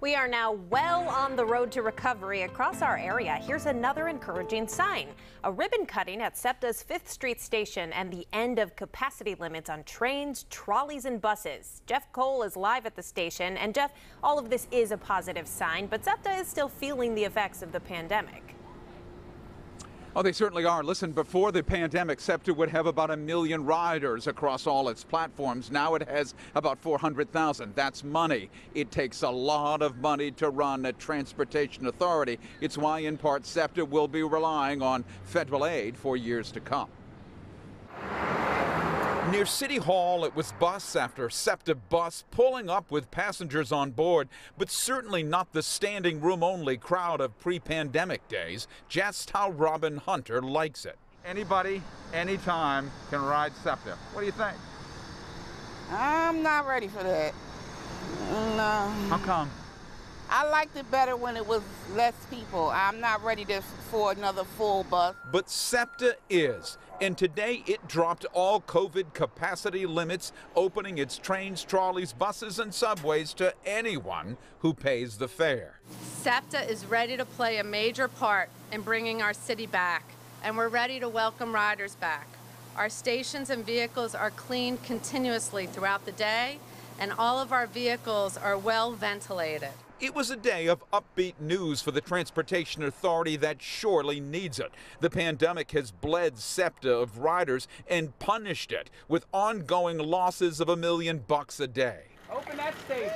We are now well on the road to recovery across our area. Here's another encouraging sign. A ribbon cutting at SEPTA's 5th Street station and the end of capacity limits on trains, trolleys, and buses. Jeff Cole is live at the station. And Jeff, all of this is a positive sign, but SEPTA is still feeling the effects of the pandemic. Oh, they certainly are. Listen, before the pandemic, SEPTA would have about a million riders across all its platforms. Now it has about 400,000. That's money. It takes a lot of money to run a transportation authority. It's why, in part, SEPTA will be relying on federal aid for years to come. Near City Hall, it was bus after SEPTA bus pulling up with passengers on board, but certainly not the standing room only crowd of pre pandemic days. Just how Robin Hunter likes it. Anybody, anytime can ride SEPTA. What do you think? I'm not ready for that. No. How come? I liked it better when it was less people. I'm not ready to, for another full bus. But SEPTA is. And today it dropped all COVID capacity limits, opening its trains, trolleys, buses, and subways to anyone who pays the fare. SEPTA is ready to play a major part in bringing our city back, and we're ready to welcome riders back. Our stations and vehicles are cleaned continuously throughout the day, and all of our vehicles are well ventilated. It was a day of upbeat news for the Transportation Authority that surely needs it. The pandemic has bled SEPTA of riders and punished it with ongoing losses of a million bucks a day. Open that station.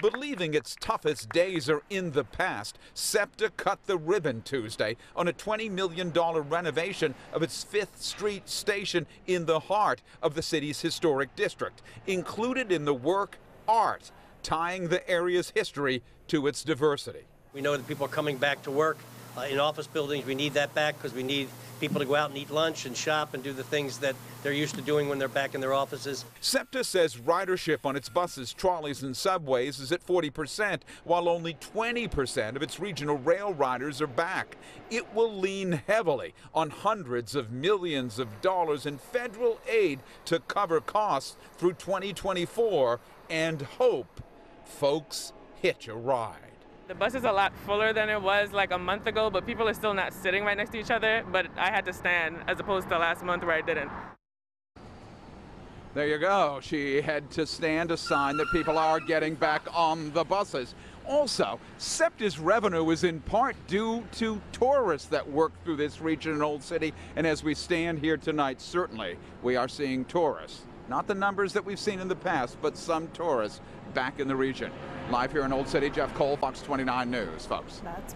Believing its toughest days are in the past, SEPTA cut the ribbon Tuesday on a $20 million renovation of its 5th Street station in the heart of the city's historic district. Included in the work, art tying the area's history to its diversity. We know that people are coming back to work uh, in office buildings. We need that back because we need people to go out and eat lunch and shop and do the things that they're used to doing when they're back in their offices. SEPTA says ridership on its buses, trolleys, and subways is at 40%, while only 20% of its regional rail riders are back. It will lean heavily on hundreds of millions of dollars in federal aid to cover costs through 2024 and hope folks hitch a ride. The bus is a lot fuller than it was like a month ago, but people are still not sitting right next to each other. But I had to stand as opposed to last month where I didn't. There you go. She had to stand a sign that people are getting back on the buses. Also, SEPTA's revenue is in part due to tourists that work through this region in Old City. And as we stand here tonight, certainly we are seeing tourists. Not the numbers that we've seen in the past, but some tourists back in the region. Live here in Old City, Jeff Cole, Fox 29 News, folks. That's